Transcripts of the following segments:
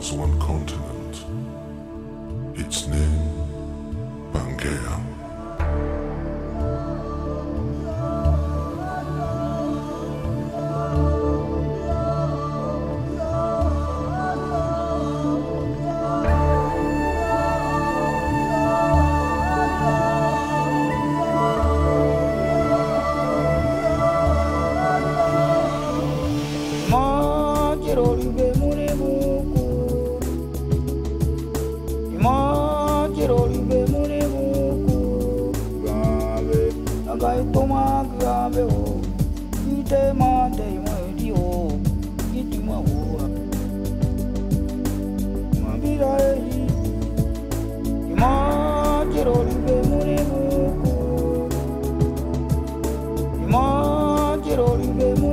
as one continent. Its name tomagabe o. Ite ma de mo di o. Iti ma wo ma bi ra yi ti ma ti ro ri be mo re mo ko ti ma ti ro ri be mo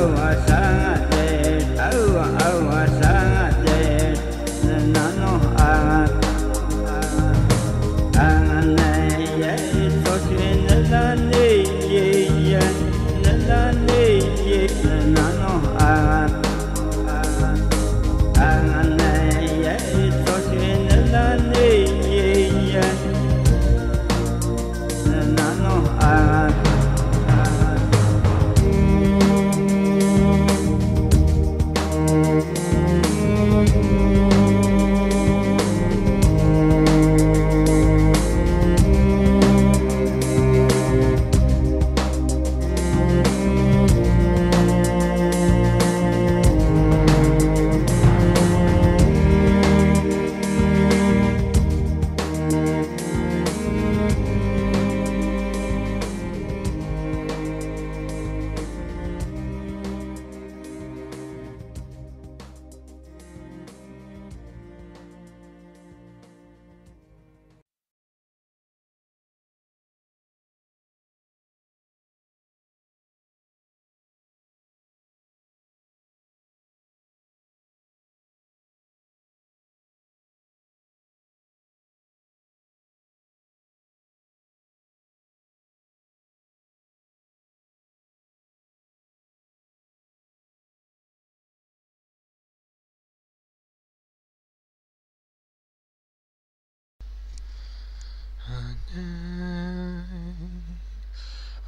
Oh, I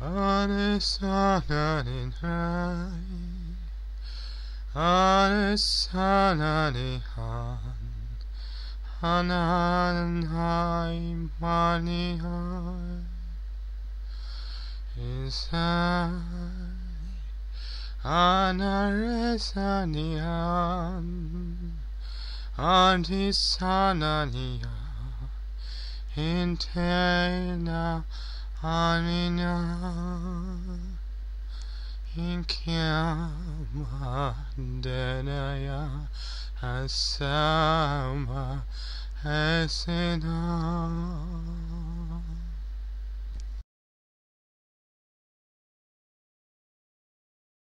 Anesanani hai Anesanani han Hanan hai mani hai Inside Anaresani han Antisanani Intena Amina Inkyama Denaya Asama Esena